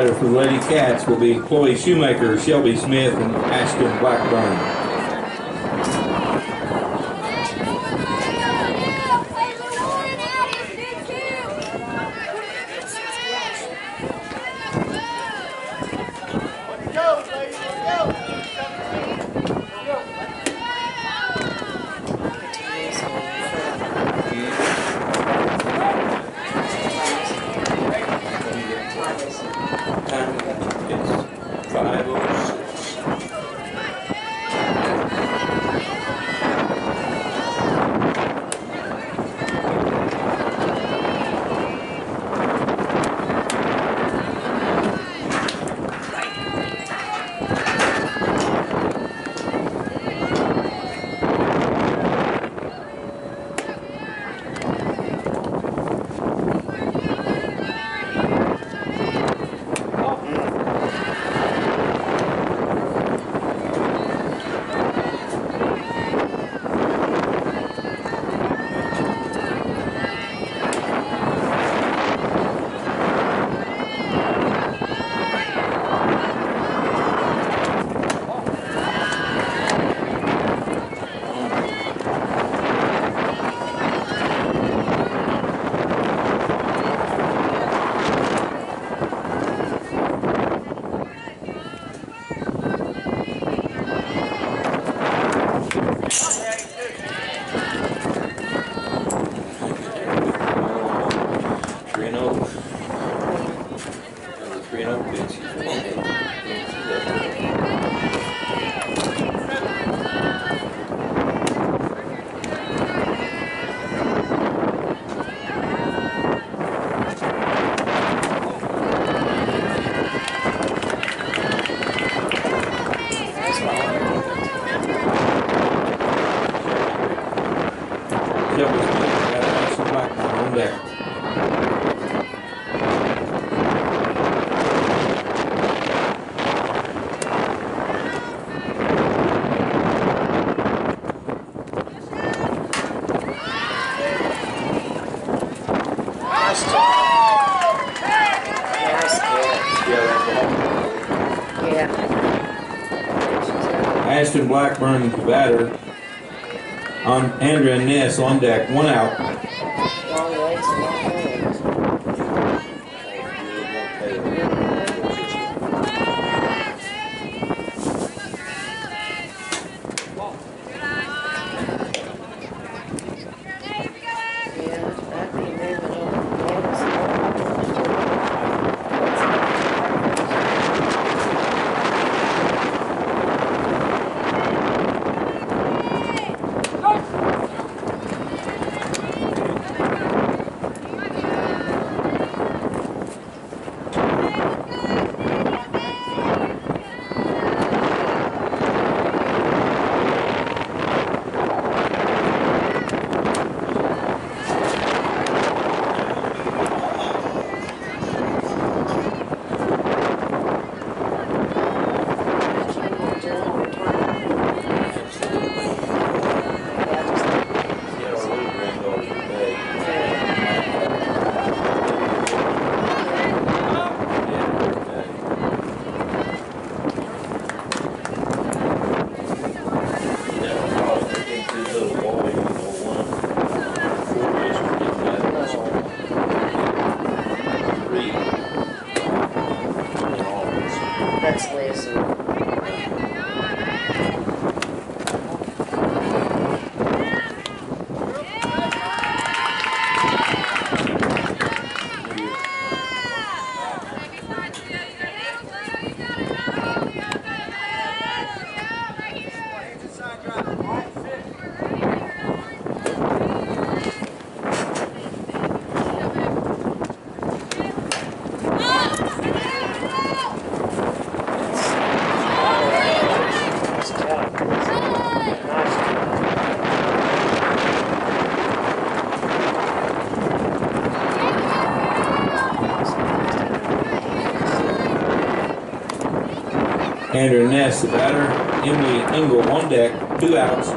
For the Lady Cats will be Chloe Shoemaker, Shelby Smith, and Ashton Blackburn. Blackburn, batter. On Andrea Ness on deck, one out. Andrea Ness, the batter. Emily Engel, one deck, two outs,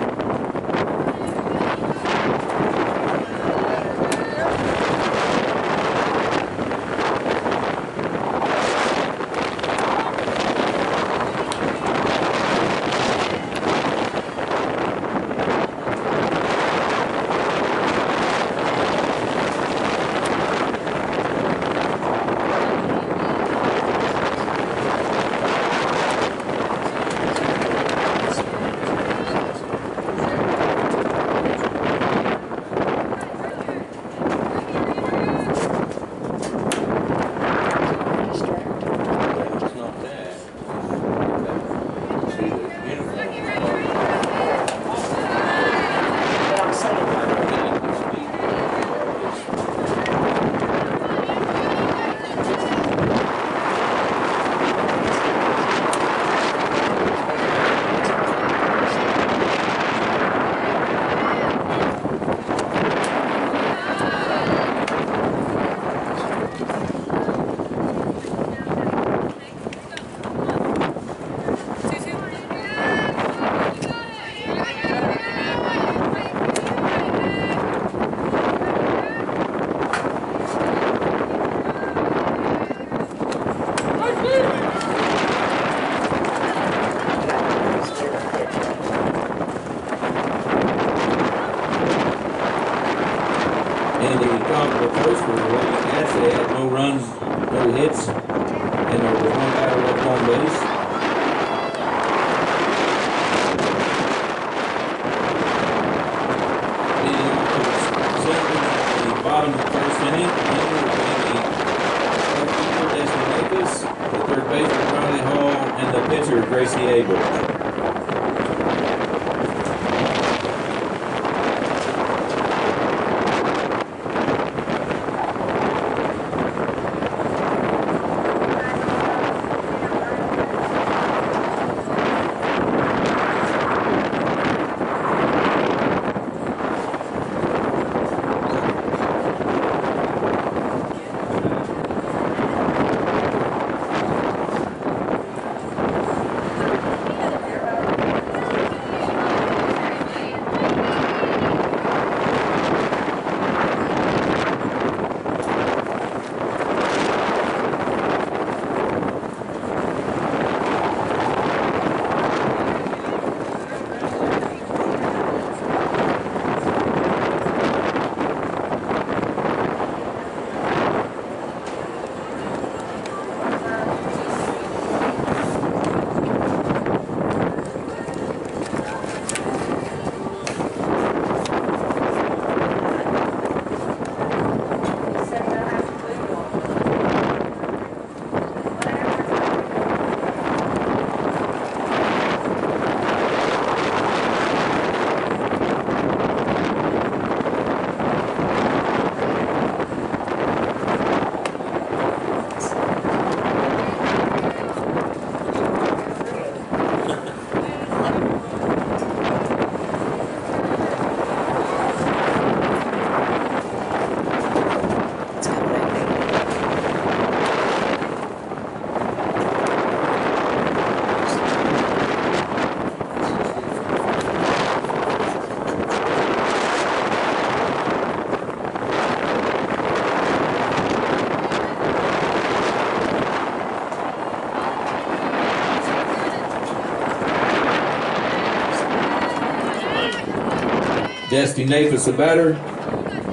Destiny Nathis the batter.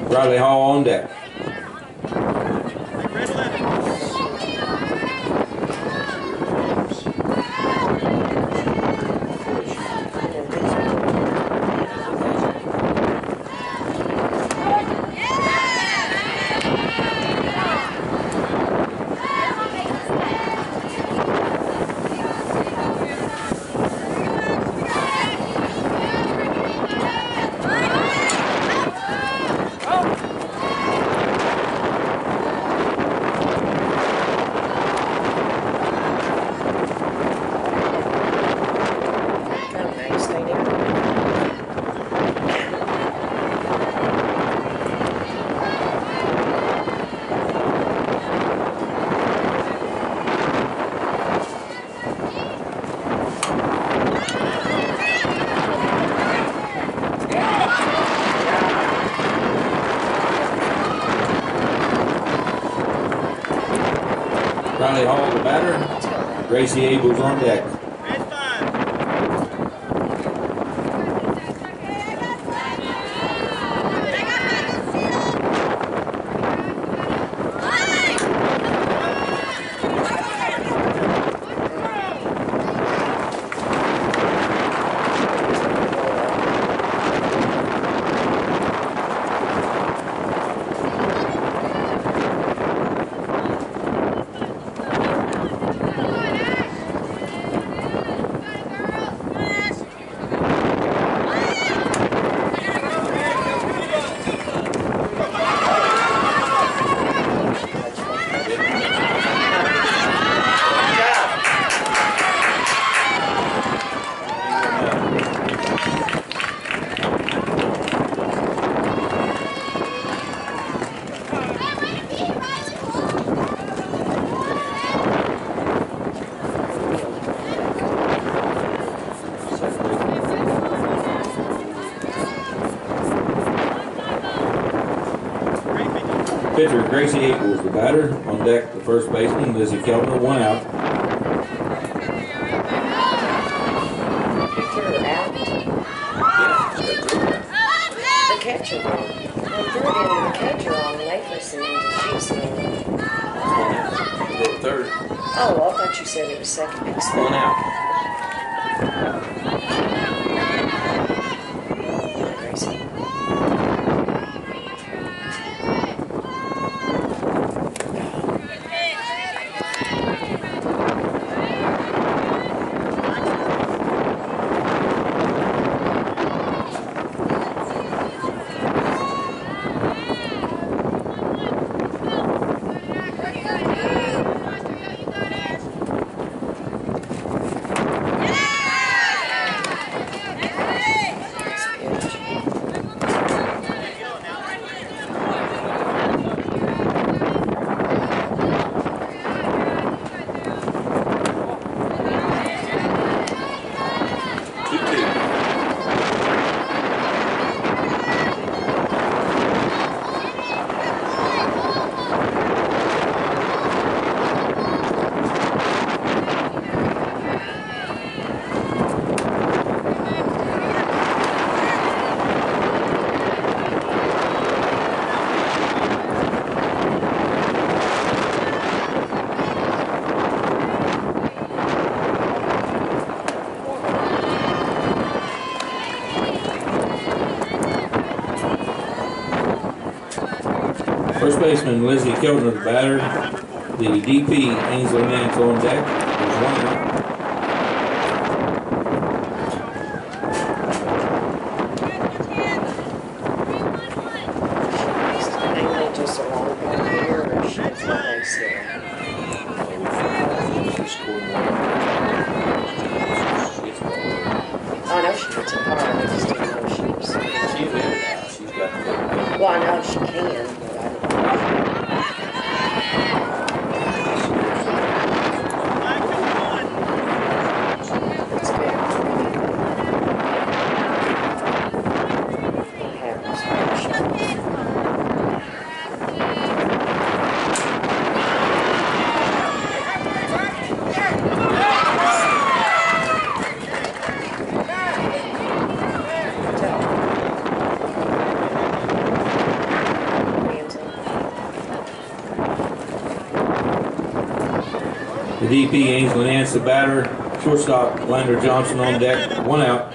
Riley Hall on deck. Gracie Abrams on deck. Pitcher Gracie Eagle was the batter. On deck, the first baseman, Lizzie Keltner, one out. baseman Leslie Keltner, the batter. The DP, Ainsley Mantle, on. DP Angel and Ann batter, shortstop Lander Johnson on deck, one out.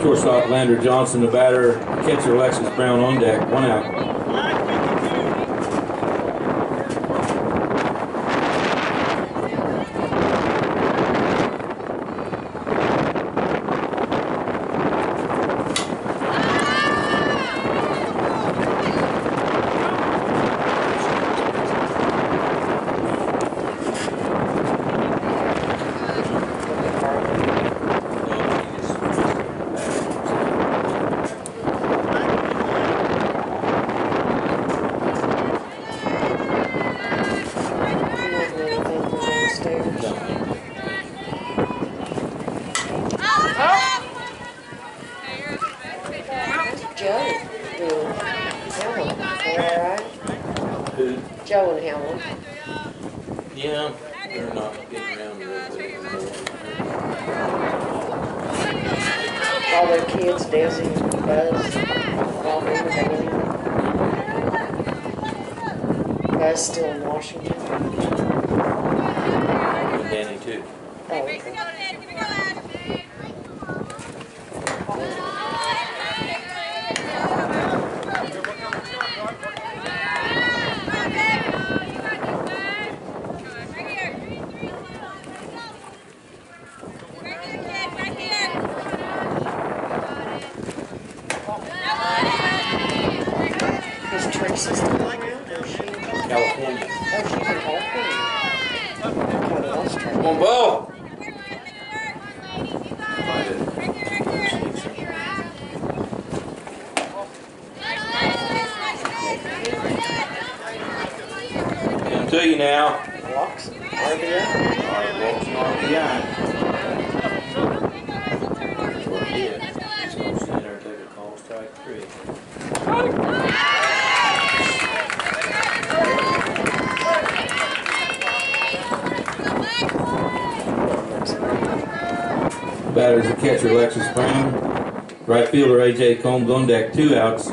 Shortstop Lander Johnson, the batter, catcher Alexis Brown on deck, one out. J.J. Combs on deck, two outs.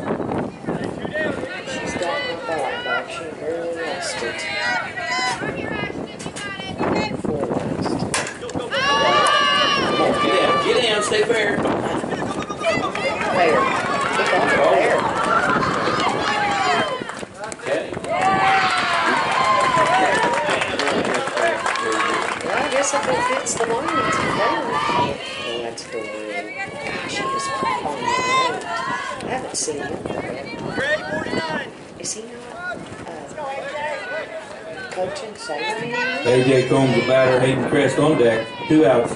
haven't seen him. Is he not uh, coaching AJ Combs, the batter, Hayden Crest on deck. Two outs.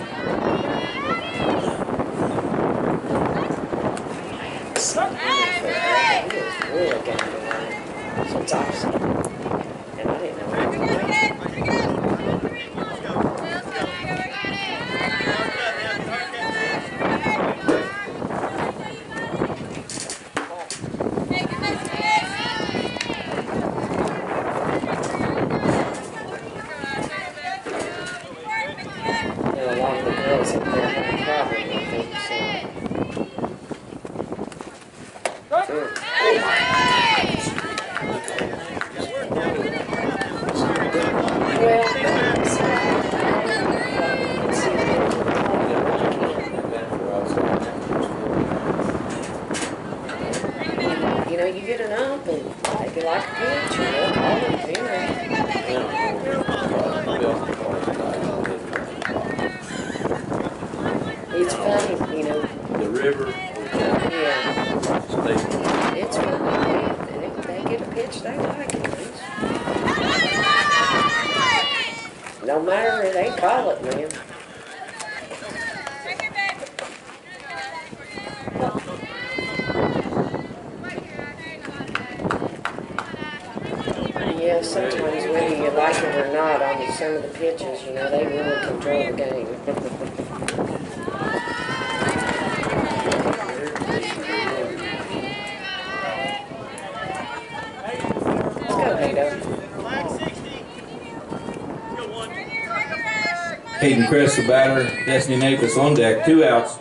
Crest the batter, Destiny Naples on deck, two outs,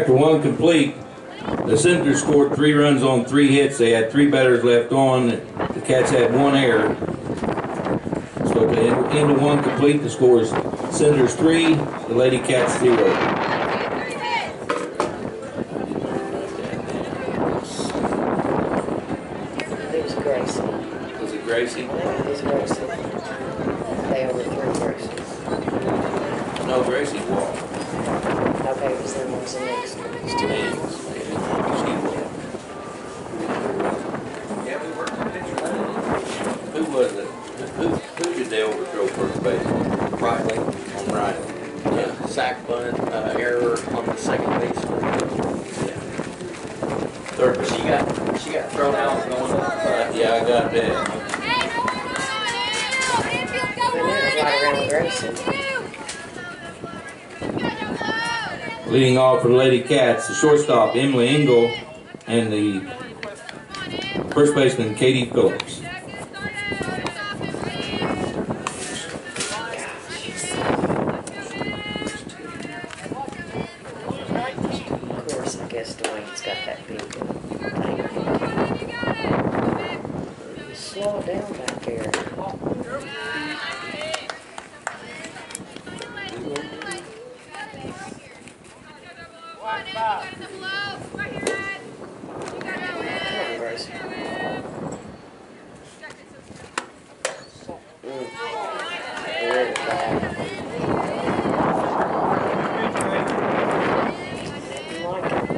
After one complete, the Senators scored three runs on three hits. They had three batters left on. The Cats had one error. So at the end of one complete, the score is Senators three, the Lady Cats zero. It was Gracie. Was it Gracie? It was Gracie. They overthrew Gracie. No, Gracie walked. Okay, it was them, what was the next one? Who was it? Who, who did they overthrow first base? Riley, On Riley. yeah, sack bunt, uh, error on the second baseman. Third base. She got, she got thrown out going, uh, Yeah, I got that. And it was right around Gracie. For the Lady Cats, the shortstop Emily Engel and the first baseman Katie Phillips. Of course, I guess Dwayne's got that big thing. Slow it down back there. Come on, Gracie. Mm. Really bad. You like it?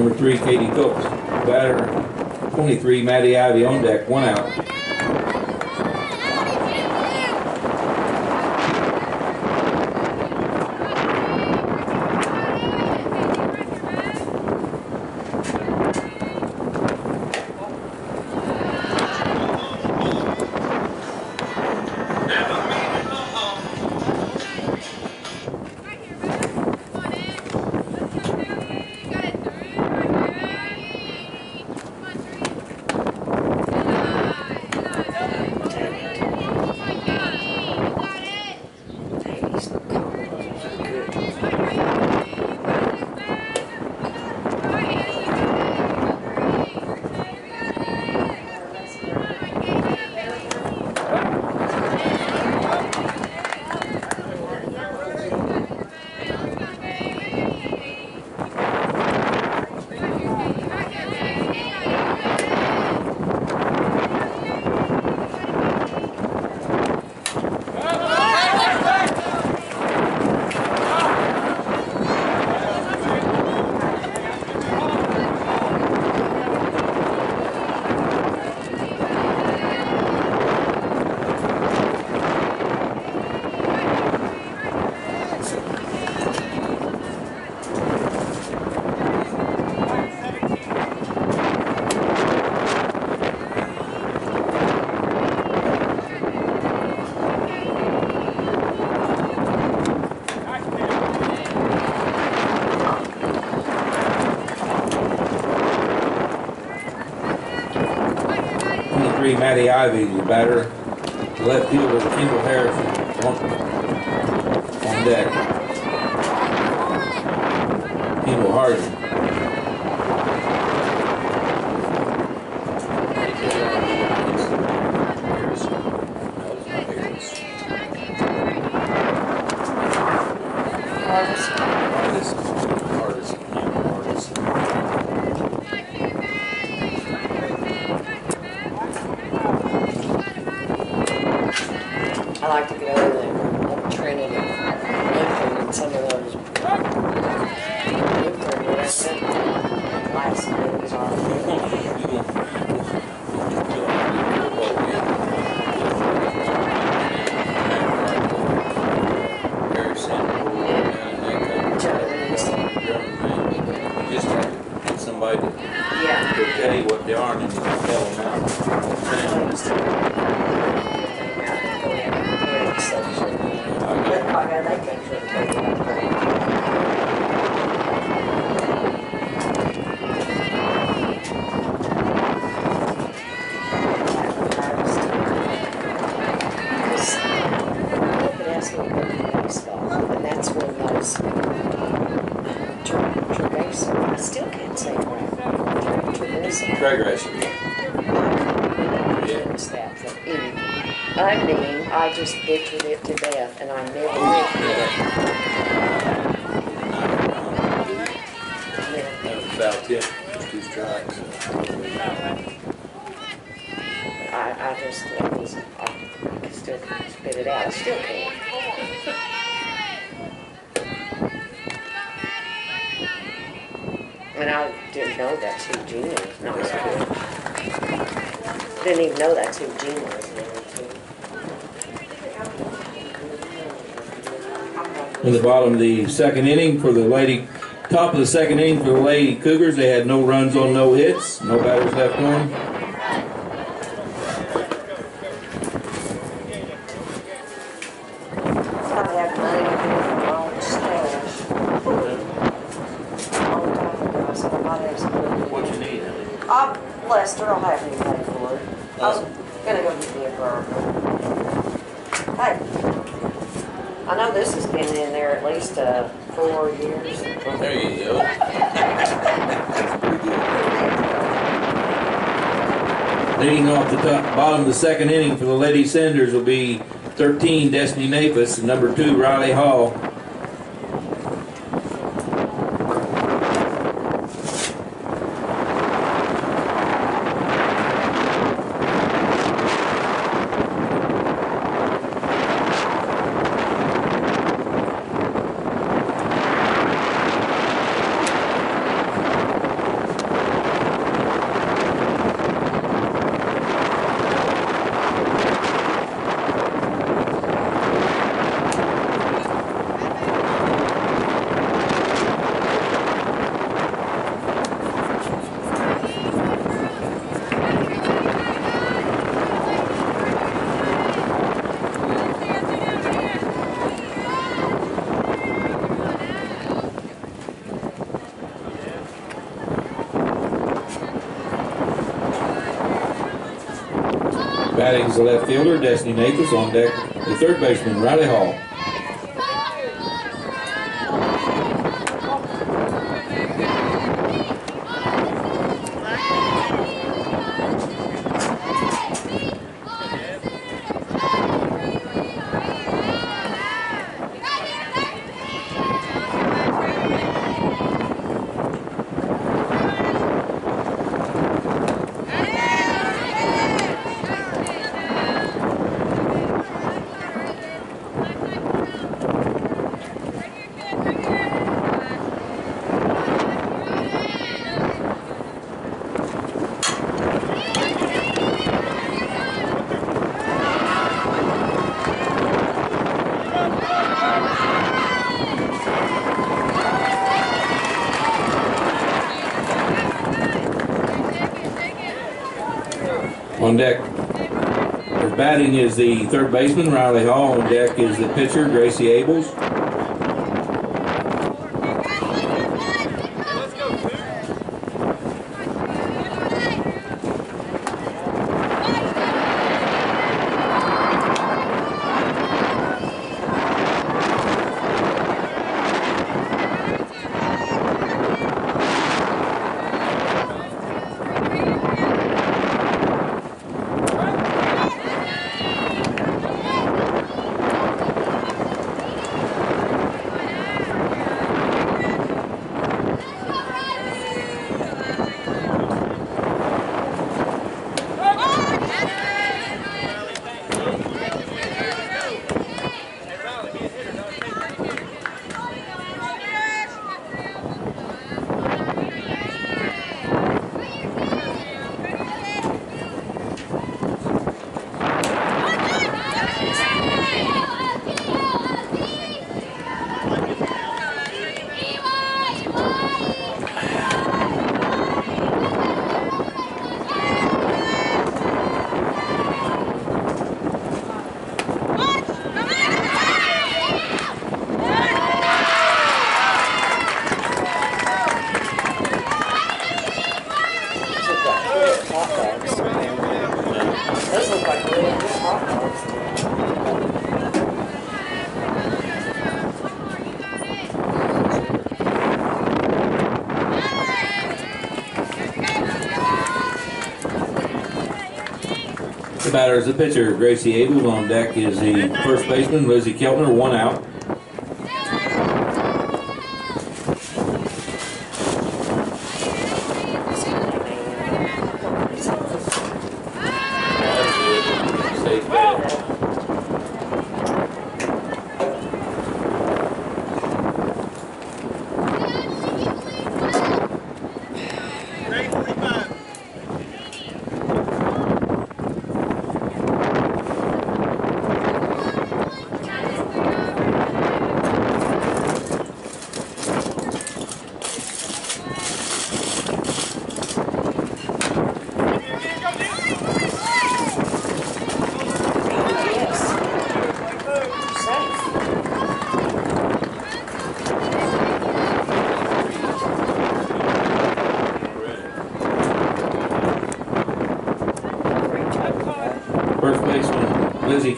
Number three, Katie Phillips. Batter, 23, Maddie Ivy on deck, one out. Matty Ivy the batter left fielder, with Kendall Harris on, on deck. Kendall Harden. Artist. Artist. Artist. I just butchered it to death, and I never That was about two strikes. I, I just, it was, I, I still spit it out. I still can't. And I didn't know that's who Gina was. No, it's good. Didn't even know that's who Gina was. In the bottom of the second inning for the lady, top of the second inning for the Lady Cougars, they had no runs on no hits, no batters left on. I have money in my own stash. Long time ago, I said I might have some money. What you need, Uh, Lester, I'll have him pay for it. I was gonna go get me a burger. Hey, I know this has been in there at least, uh, four years. There you go. Leading off the top, bottom of the second inning for the Lady Senators will be 13 Destiny Napus and number two Riley Hall. Is the left fielder Destiny Napus on deck the third baseman Riley Hall. On deck, his batting is the third baseman Riley Hall. On deck is the pitcher Gracie Abels. Batter is the pitcher, Gracie Abels. On deck is the first baseman, Lizzie Keltner, one out.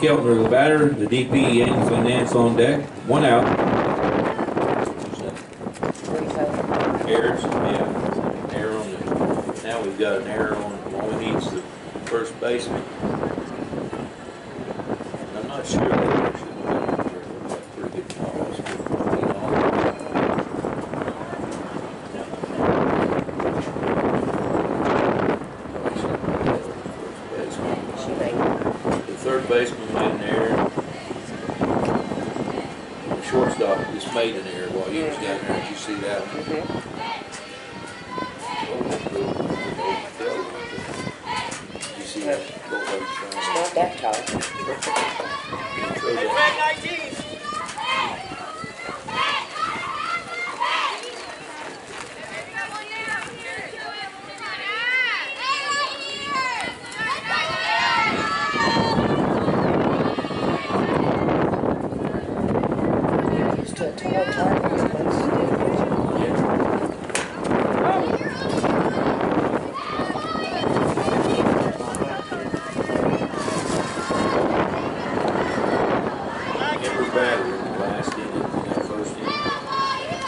Keltner, the batter. The DP, Ainsley Nance on deck, one out.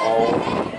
All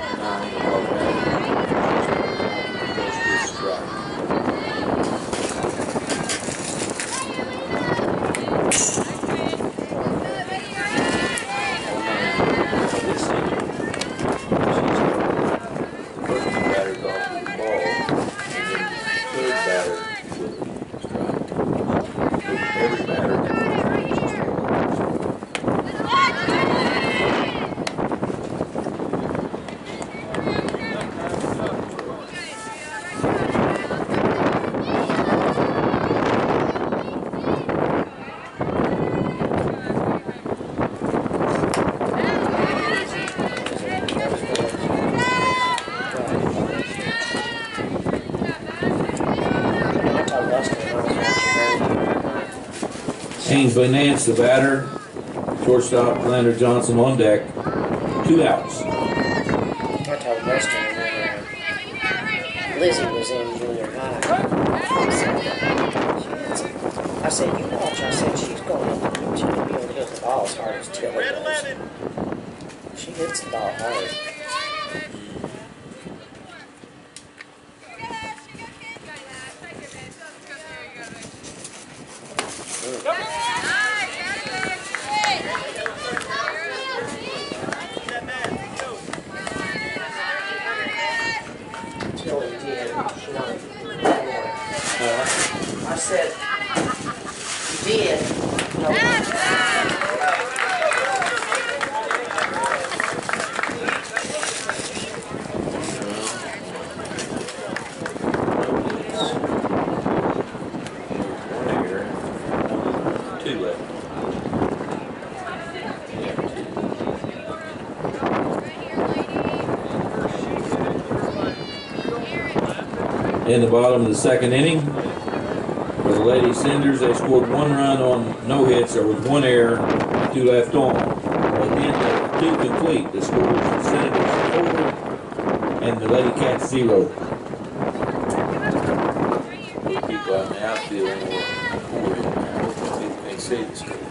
watching Ainsley Nance, the batter. Shortstop, Lander Johnson on deck, two outs. Lizzie was in junior high. I said, you watch. I said, she's going up. To be able to hit the ball as hard as Tilly does. She hits the ball hard. Tilly did. She wanted more. Uh, I said, you did. No. One error, two left. Yeah, two. In the bottom of the second inning, for the Lady Senators, they scored one run on no hits, there was one error, two left on. Of two complete, the score was the Senators four and the Lady Cats zero. People out in the outfield can't see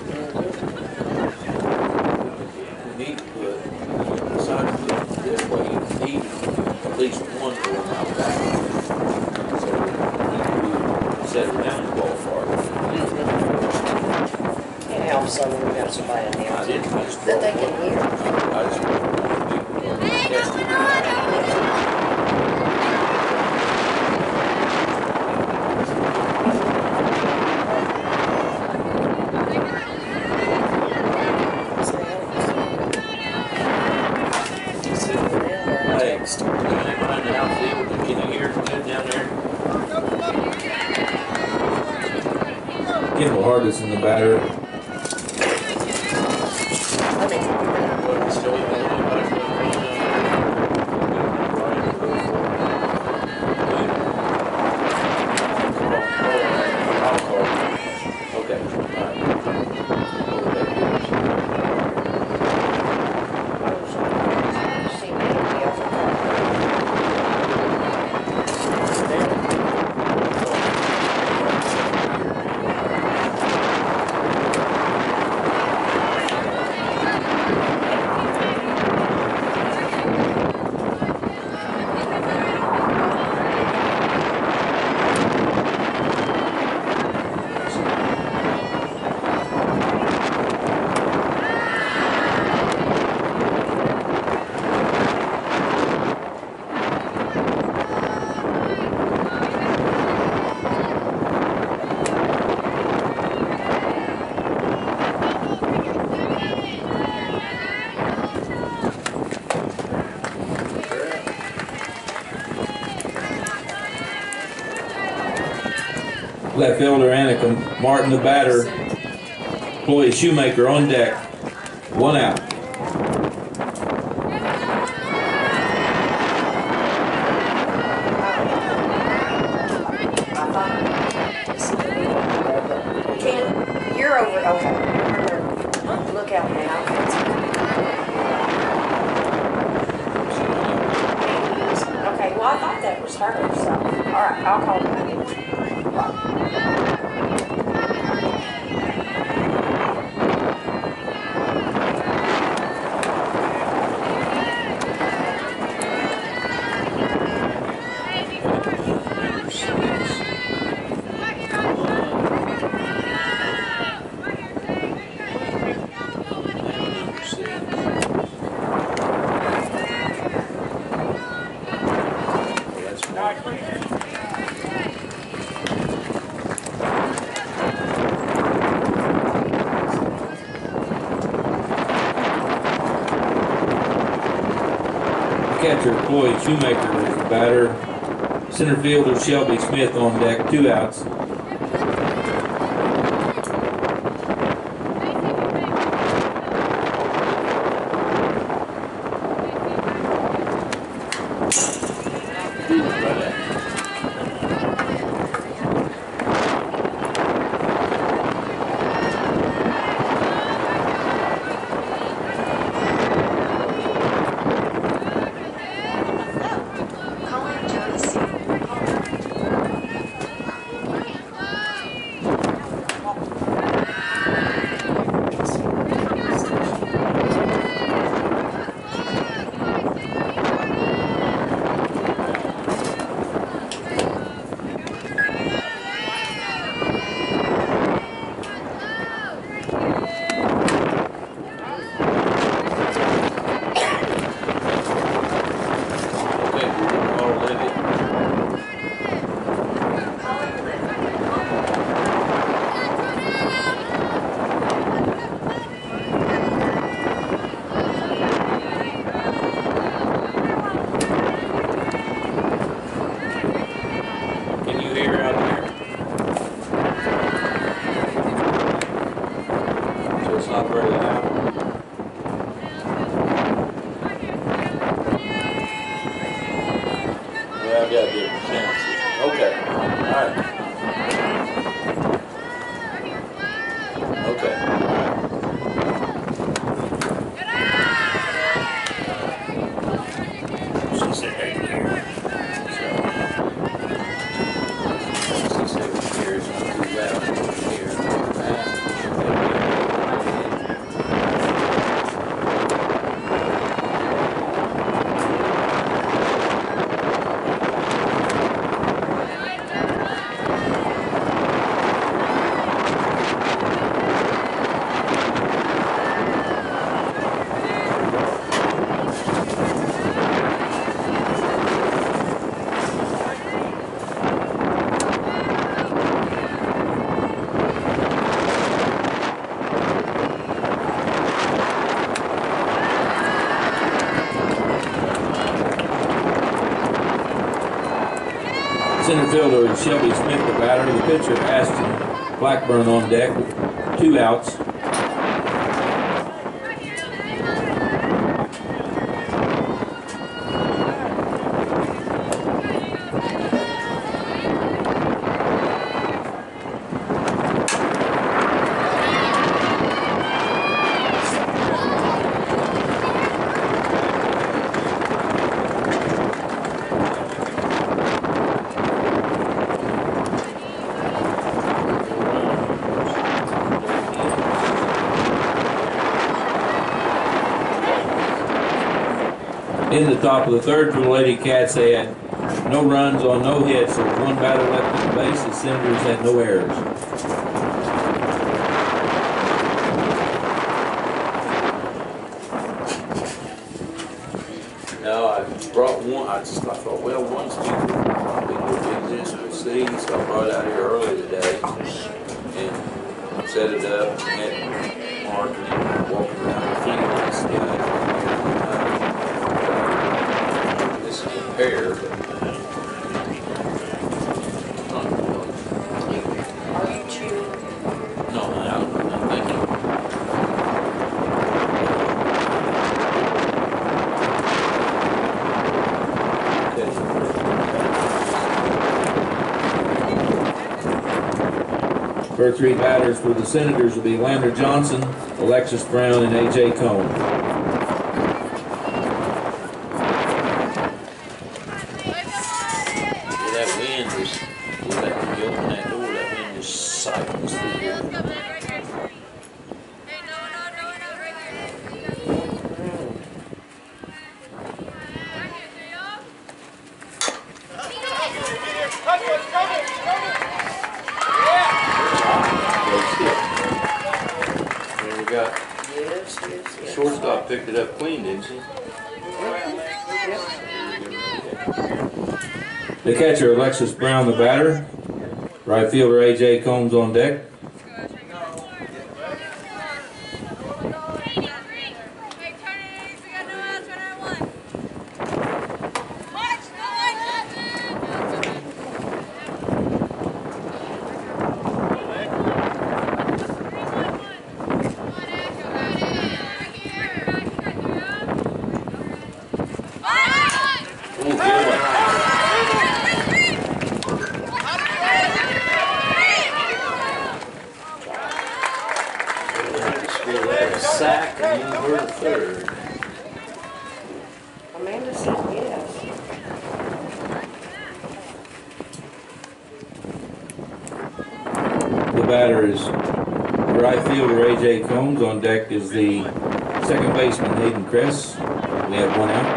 hardest in the batter. Fielder Anakin Martin the batter, Chloe Shoemaker on deck, one out. Shoemaker was the batter. Center fielder Shelby Smith on deck, two outs. Center fielder Shelby Smith, the batter. The pitcher, Ashton Blackburn on deck with two outs. In the top of the third for the Lady Cats, they had no runs on no hits. Was one batter left on the base. The Senators had no errors. No, I brought one, I just, I thought, well, one speaker probably would be just to see, so I brought it out here early today and set it up, and had Mark and him walking around the field, and this guy. uh, This is a pair, but. not really. Are you cheering? No, I don't, I'm thinking. First three batters for the Senators will be Lander Johnson, Alexis Brown, and A.J. Cone. Yeah, that wind was, was that, when you open that door, that wind was siphons through there. And we got, Yes, yes, yes. shortstop picked it up clean, didn't she? The catcher, Alexis Brown, the batter. Right fielder, A.J. Combs on deck. Ooh, good one. Still there, a sack and you were the third. Amanda said yes. The batter is right fielder A.J. Combs. On deck is the second baseman Hayden Kress. We have one out.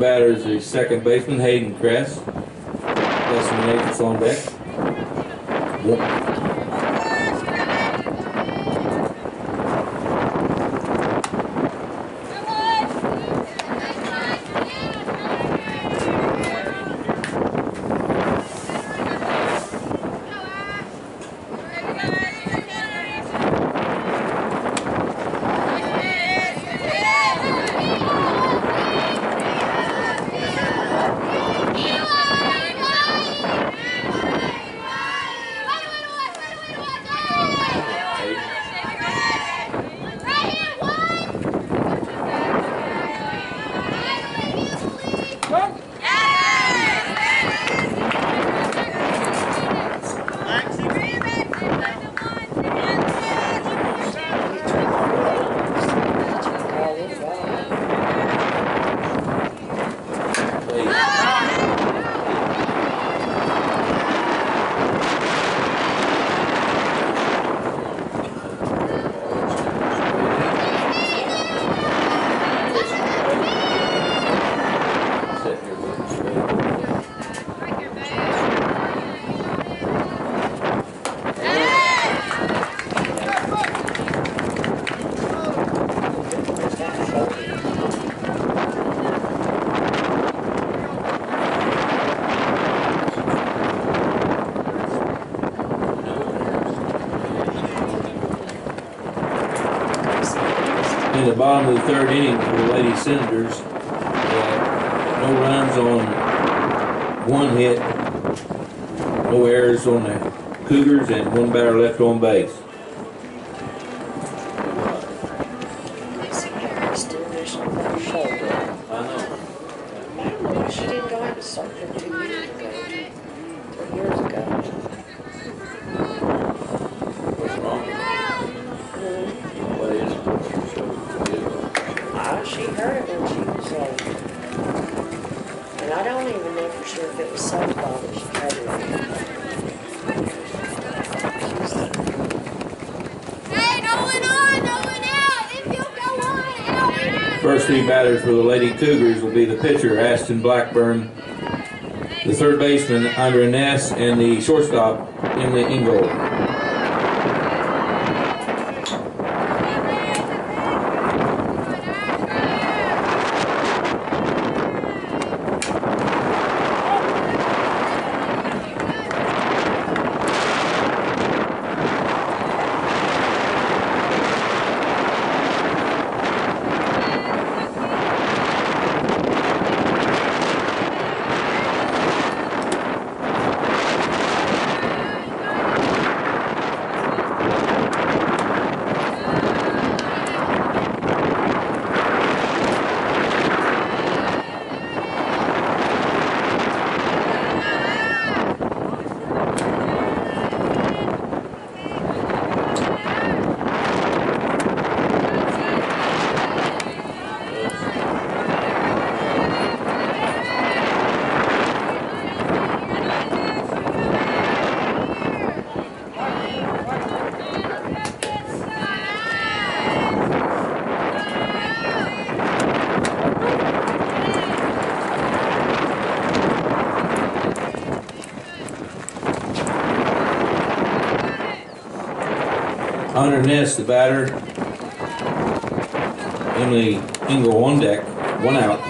Batter is the second baseman Hayden Kress. Destiny Napus on deck. Of the third inning for the Lady Senators. Uh, no runs on one hit, no errors on the Cougars, and one batter left on base. Cougars will be the pitcher, Ashton Blackburn, the third baseman, Andrea Ness, and the shortstop, Emily Ingold. Andrea Ness, the batter. Emily Engel, one deck, one out.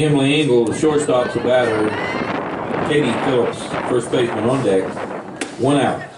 Emily Engel, the shortstop's the batter. Katie Phillips, first baseman on deck. One out.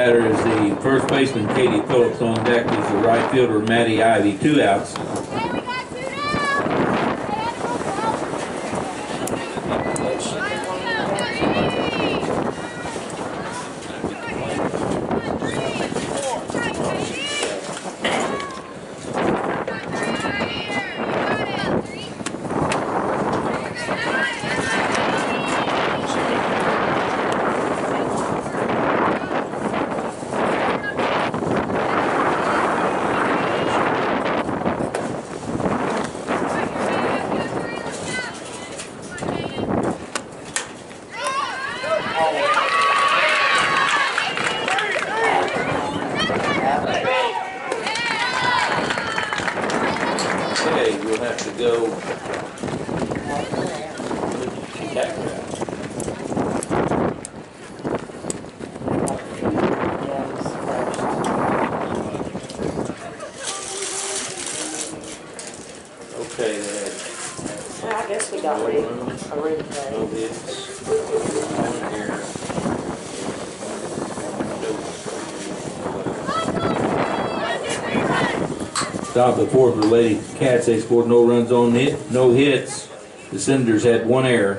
batter is the first baseman, Katie Phillips. On deck is the right fielder, Maddie Ivy. Two outs. Top of the fourth, the Lady Cats, they scored no runs on it, no hits. The Senators had one error.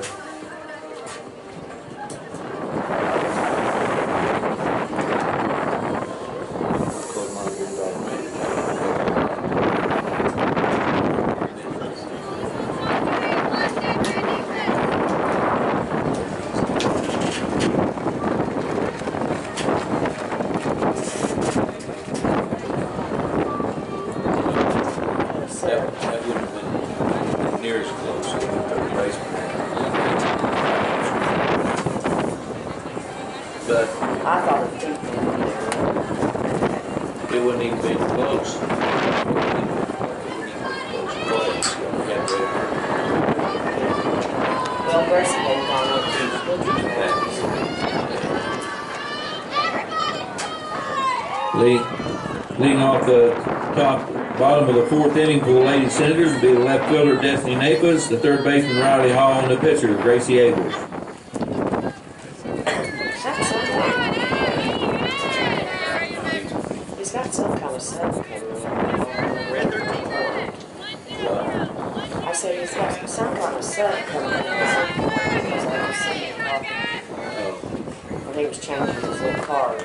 pitcher, Gracie Abels. Is that some kind of stuff coming I said he's some kind of coming in. Was changing his little car.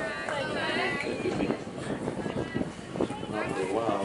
Not for a while,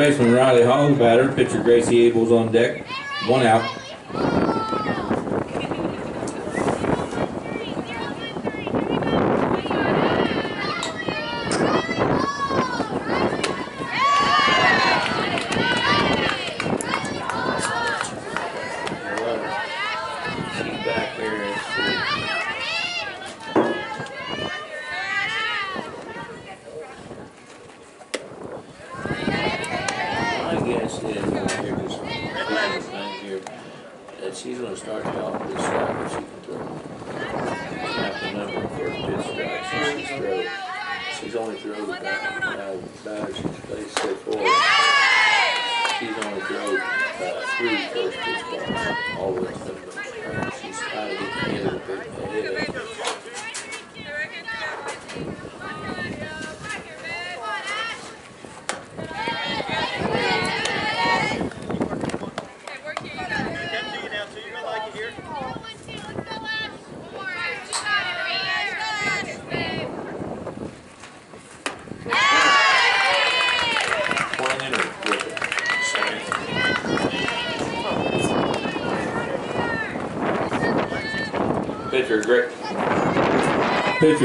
baseman Riley Hogbatter, pitcher Gracie Abels on deck, one out.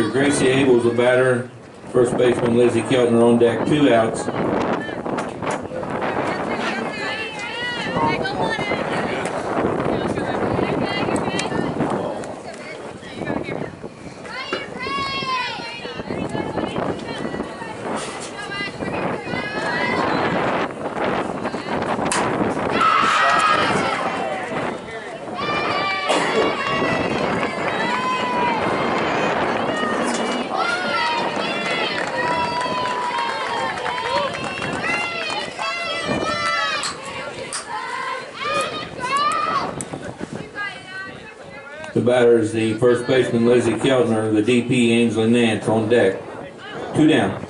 Gracie Abel's the batter. First baseman Lizzie Keltner on deck, two outs. batters, the first baseman Lizzie Keldner, the DP Ainsley Nance on deck. Two down.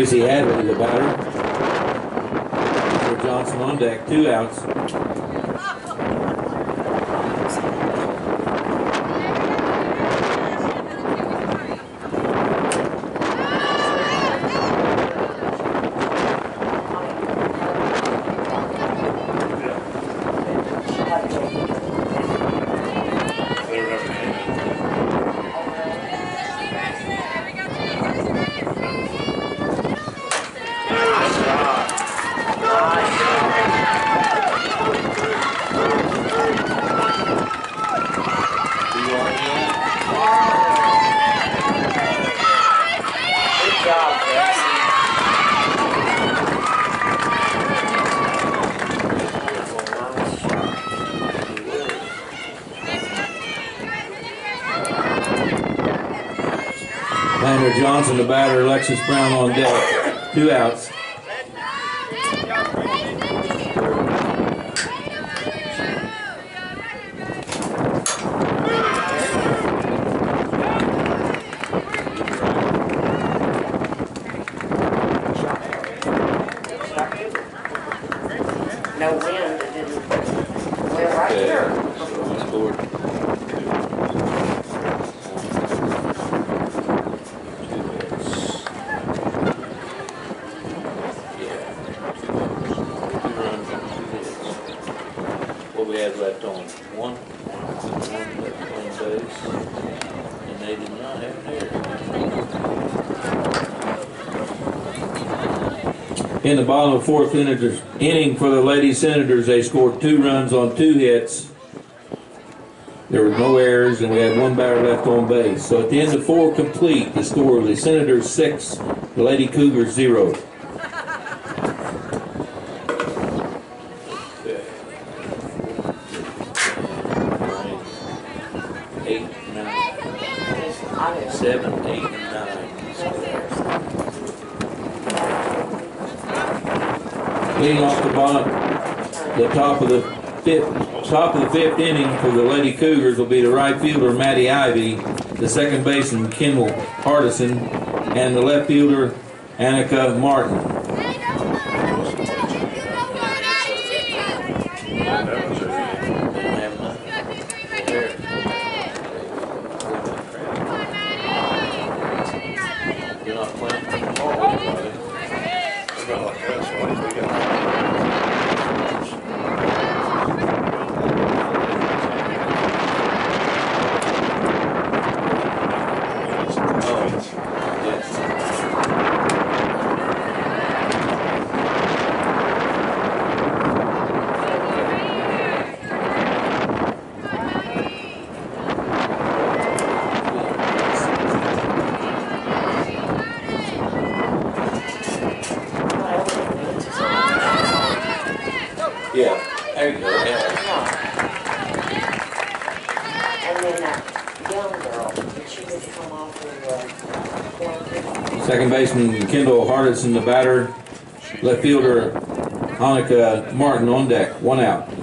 carries he had over the batter. For Johnson on deck, two outs. Johnson, the batter, Alexis Brown on deck. Two outs. In the bottom of fourth inning- for the Lady Senators, they scored two runs on two hits. There were no errors, and we had one batter left on base. So at the end of four complete, the score was the Senators six, the Lady Cougars zero. Fifth inning for the Lady Cougars will be the right fielder Maddie Ivy, the second baseman Kendall Hardison, and the left fielder Annika Martin. Don't have nothing. There. You're not playing football, are you? About like that, so I think we got. Oh, yes. Yeah, there you go, yeah. And then that young girl, did she just come off of, uh, quarantine? Second baseman Kendall Hardison, the batter. Left fielder Annika Martin on deck, one out. Well,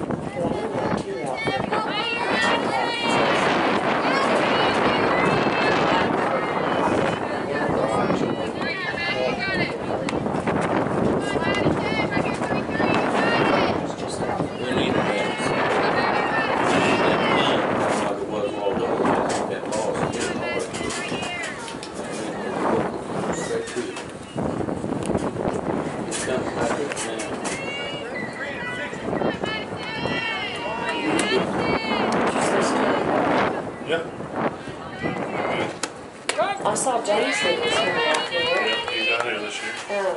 I know there were two out there. It's just out there. We need that. That line, like it was all over, that loss, get it hard. Straight to it. It's coming back up now. Just listen to Yeah. it. I saw Jameson was here out there. Yeah, he's down here this year. Um,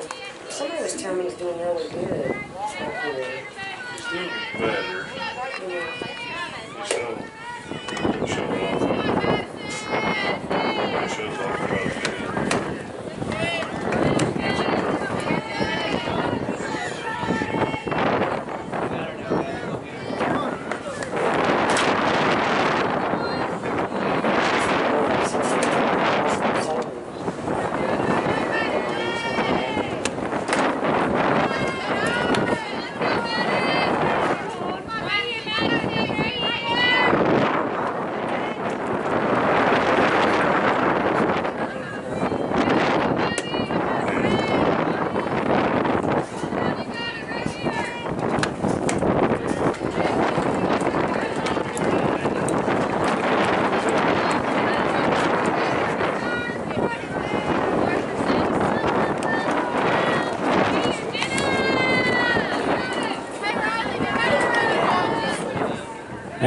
somebody was telling me he's doing really good. out here. He's doing better. You know, He's still showing off. He shows off about a video.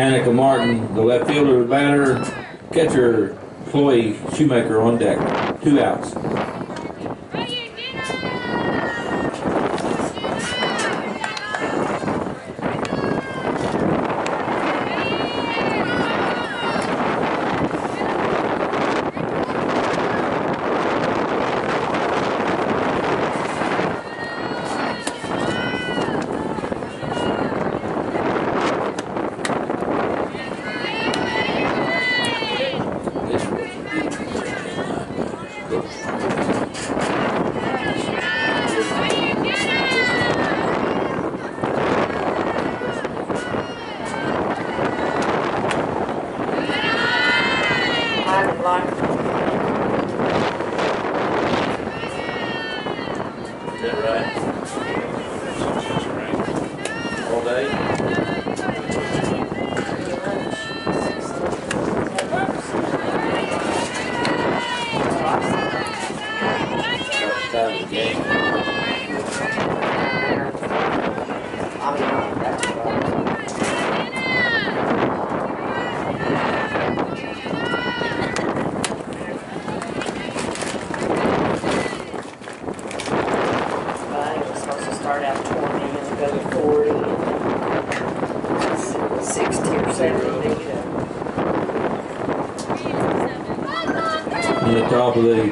Annika Martin, the left fielder, the batter, catcher Chloe Shoemaker on deck, two outs. daí.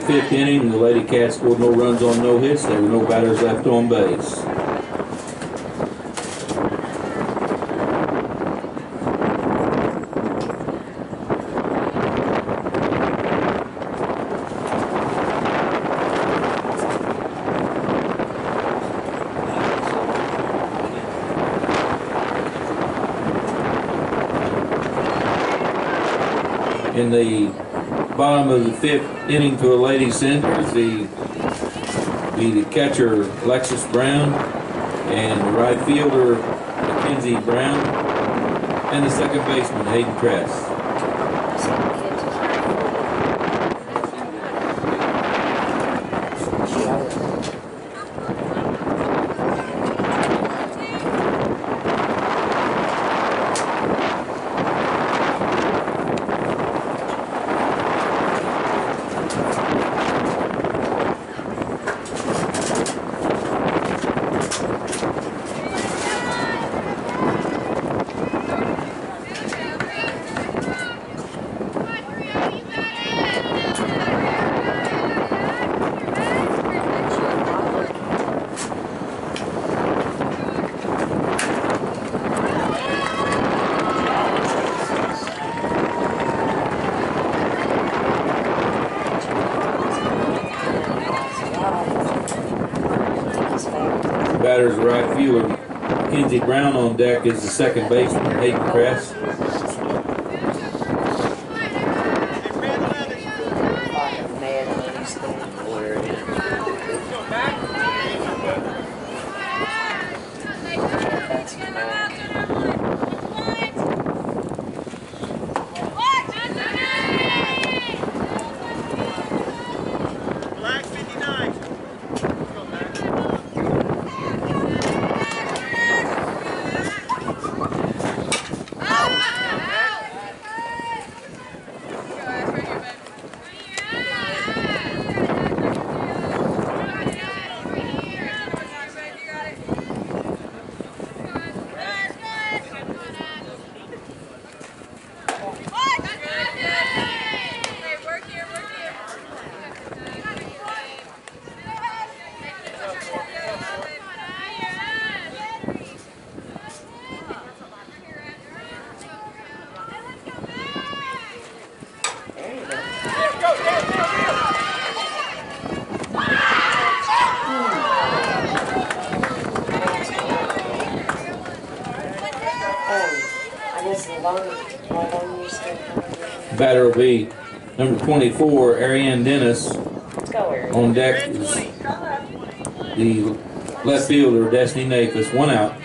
fifth inning, the Lady Cats scored no runs on no hits. There were no batters left on base. the the fifth inning to a Lady center. The be the catcher Alexis Brown and the right fielder Mackenzie Brown and the second baseman Hayden Kress. second baseman, Hayden Kress. be number 24, Ariane Dennis. On deck, the left fielder, Destiny Napus, one out.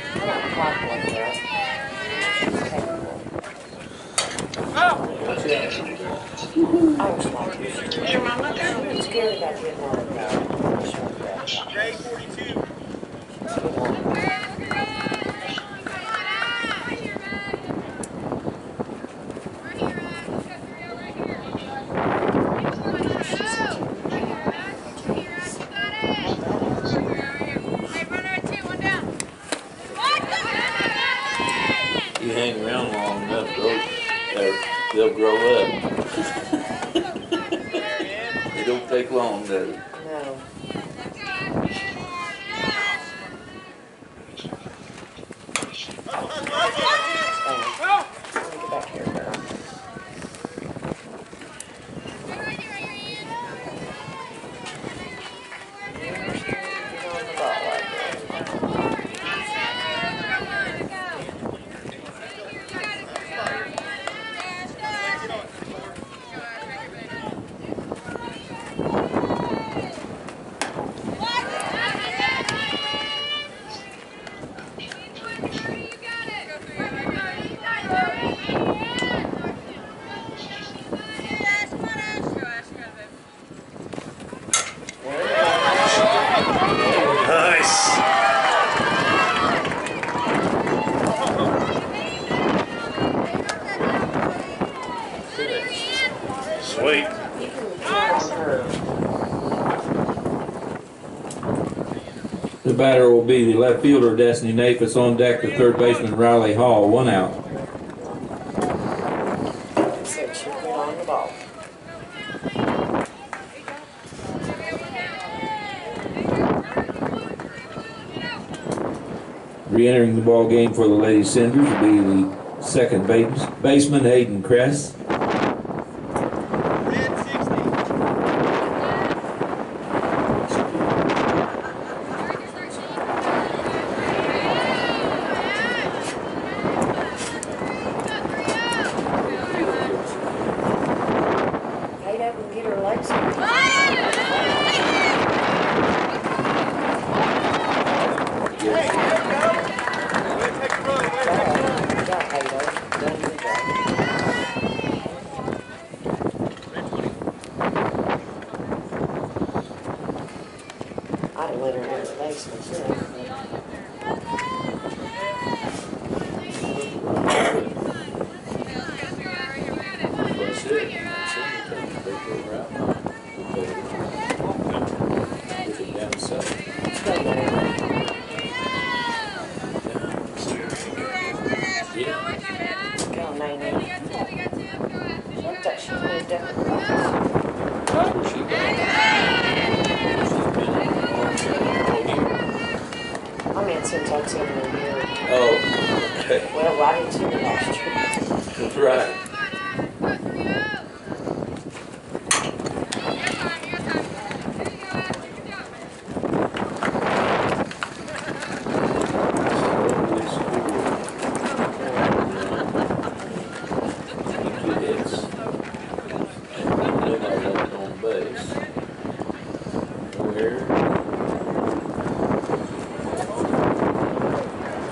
batter will be the left fielder, Destiny Napus, on deck, the third baseman, Riley Hall, one out. Re-entering the ball game for the Lady Senators will be the second base, baseman, Hayden Kress.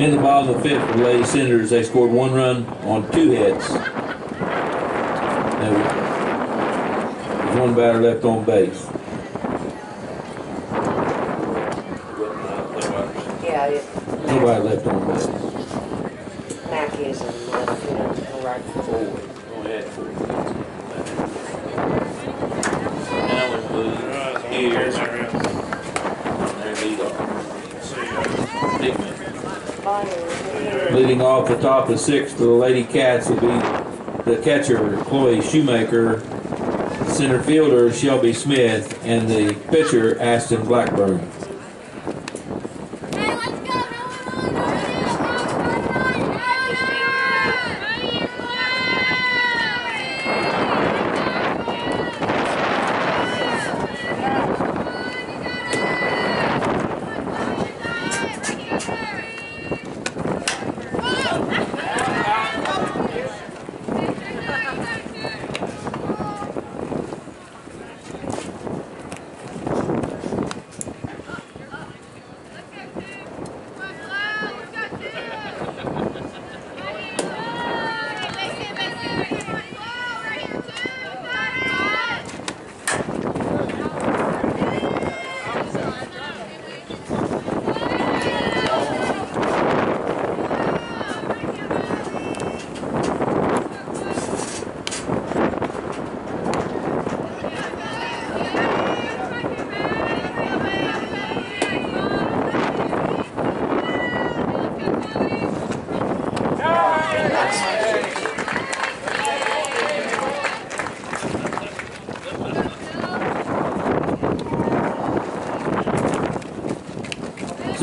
in the bottom of the fifth for the Lady Senators. They scored one run on two hits. There's one batter left on base. the sixth, the Lady Cats will be the catcher, Chloe Shoemaker, center fielder, Shelby Smith, and the pitcher, Ashton Blackburn.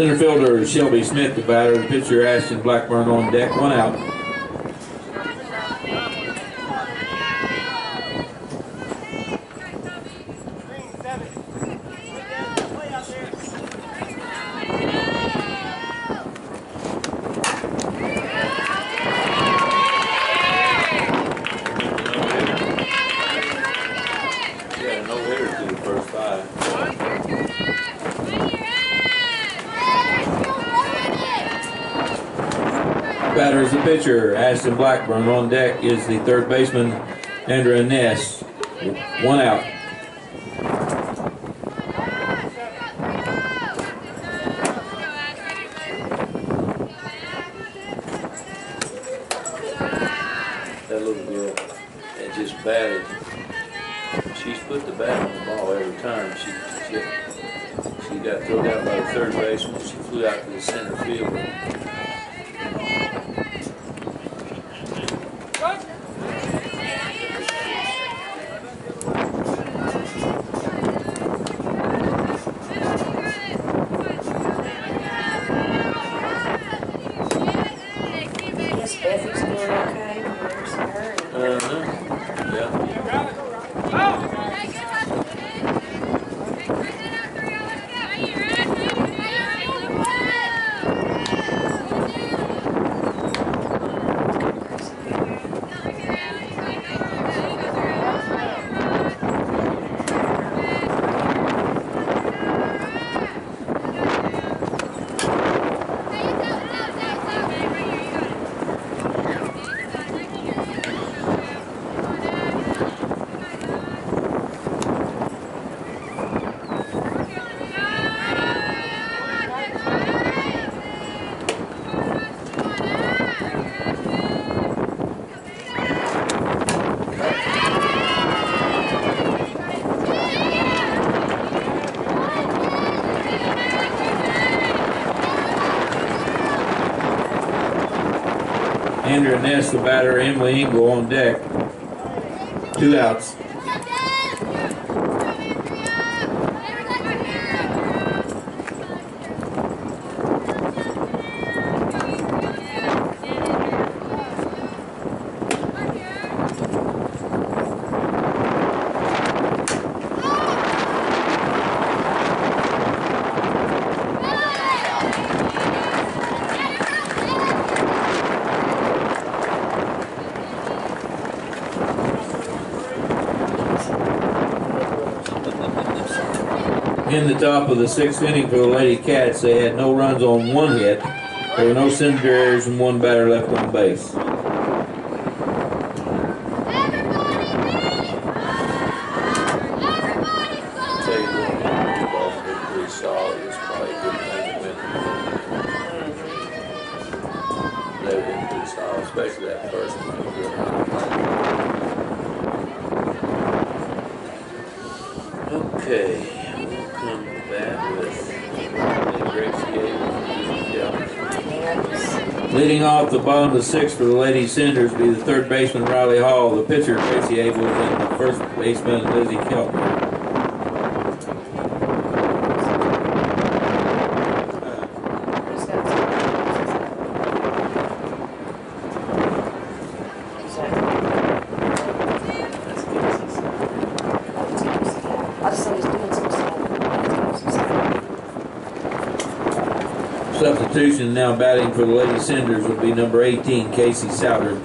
Center fielder Shelby Smith, the batter. The pitcher Ashton Blackburn on deck. One out. pitcher, Ashton Blackburn. On deck is the third baseman, Andrea Ness. One out. finesse the batter Emily Engel on deck. Two outs. top of the sixth inning for the Lady Cats. They had no runs on one hit. There were no senders and one batter left on base. upon the sixth for the Lady Senators be the third baseman Riley Hall, the pitcher Gracie Abel, and the first baseman Lizzie Kelton. batting for the Lady Senators would be number 18, Casey Souter.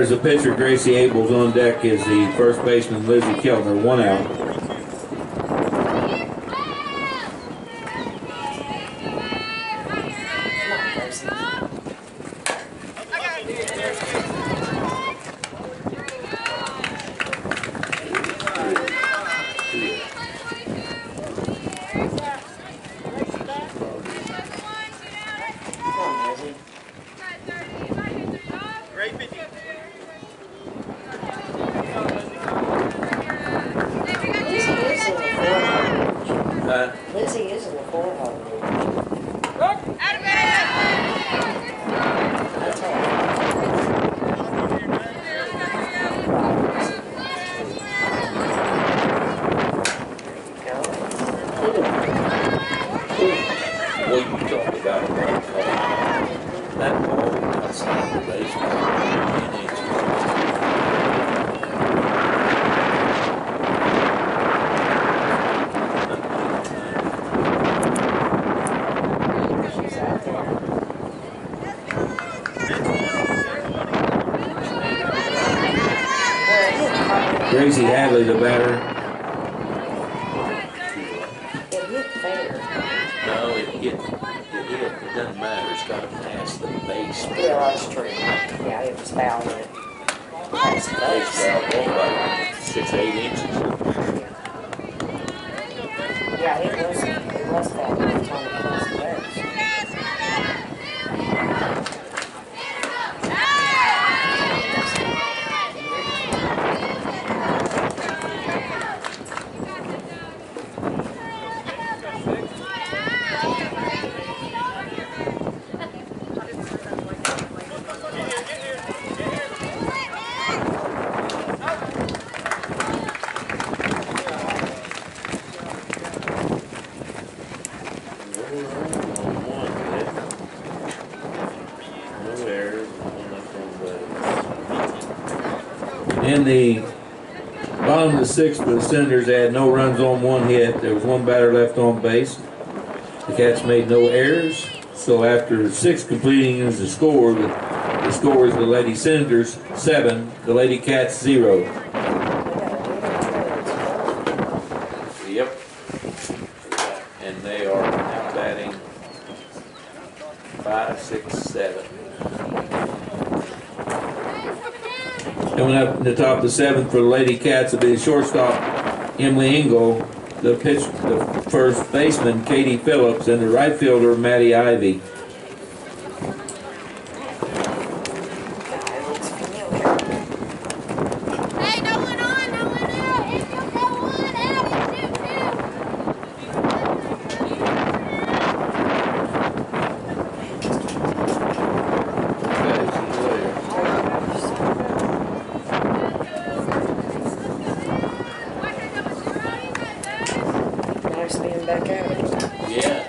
Mariners, the pitcher Gracie Abels on deck is the first baseman Lizzie Kellner, one out. In the bottom of the sixth for the Senators, they had no runs on one hit. There was one batter left on base. The Cats made no errors. So after six completing is the score, the, the score is the Lady Senators seven, the Lady Cats zero. Yep. And they are now batting five, six, seven. Coming the seventh for the Lady Cats will be the shortstop Emily Engel, the pitch, the first baseman Katie Phillips, and the right fielder Maddie Ivy. Guy looks familiar. Hey, no one on, no one out. If you go one out, it's two, two. Okay, see you later. Nice being back out again. Yeah. yeah.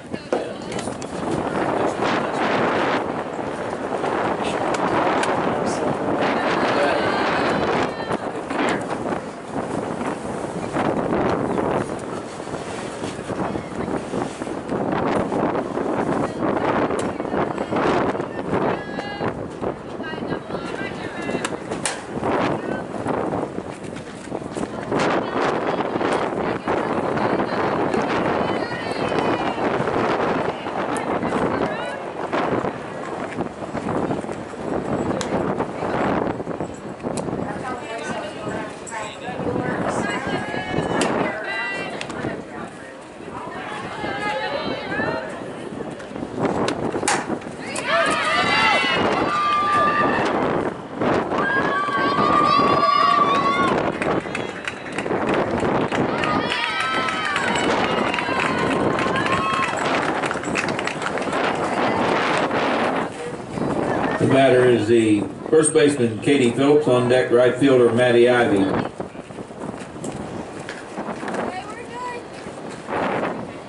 The batter is the first baseman Katie Phillips on deck, right fielder Maddie Ivy.